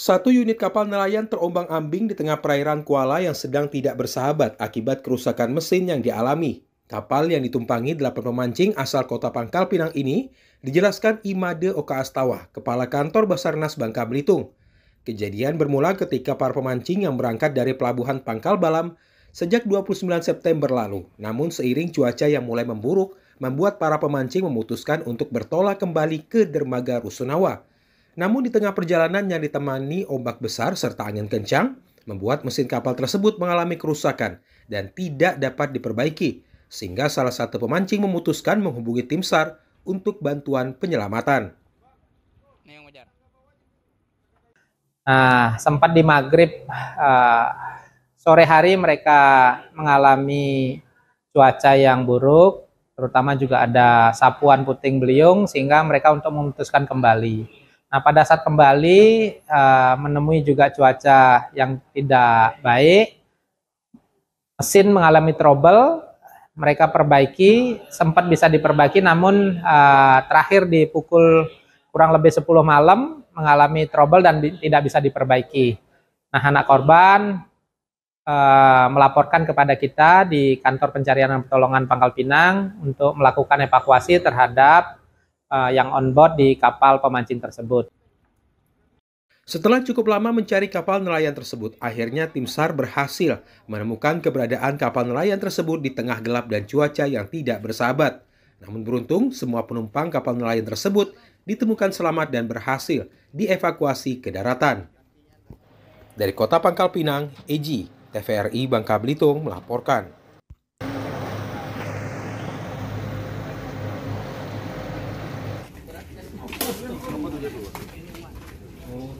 Satu unit kapal nelayan terombang-ambing di tengah perairan Kuala yang sedang tidak bersahabat akibat kerusakan mesin yang dialami. Kapal yang ditumpangi delapan pemancing asal kota Pangkal Pinang ini dijelaskan Imade Oka Astawa, Kepala Kantor Basarnas Bangka Belitung. Kejadian bermula ketika para pemancing yang berangkat dari Pelabuhan Pangkal Balam sejak 29 September lalu. Namun seiring cuaca yang mulai memburuk, membuat para pemancing memutuskan untuk bertolak kembali ke dermaga Rusunawa. Namun di tengah perjalanan yang ditemani ombak besar serta angin kencang, membuat mesin kapal tersebut mengalami kerusakan dan tidak dapat diperbaiki, sehingga salah satu pemancing memutuskan menghubungi tim SAR untuk bantuan penyelamatan. Nah, sempat di maghrib uh, sore hari mereka mengalami cuaca yang buruk, terutama juga ada sapuan puting beliung sehingga mereka untuk memutuskan kembali. Nah, pada saat kembali uh, menemui juga cuaca yang tidak baik, mesin mengalami trouble, mereka perbaiki, sempat bisa diperbaiki, namun uh, terakhir di pukul kurang lebih 10 malam mengalami trouble dan tidak bisa diperbaiki. Nah, anak korban uh, melaporkan kepada kita di kantor pencarian dan pertolongan Pangkal Pinang untuk melakukan evakuasi terhadap uh, yang on board di kapal pemancing tersebut. Setelah cukup lama mencari kapal nelayan tersebut, akhirnya tim SAR berhasil menemukan keberadaan kapal nelayan tersebut di tengah gelap dan cuaca yang tidak bersahabat. Namun beruntung, semua penumpang kapal nelayan tersebut ditemukan selamat dan berhasil dievakuasi ke daratan. Dari kota Pangkal Pinang, EJ, TVRI Bangka Belitung melaporkan. Oh.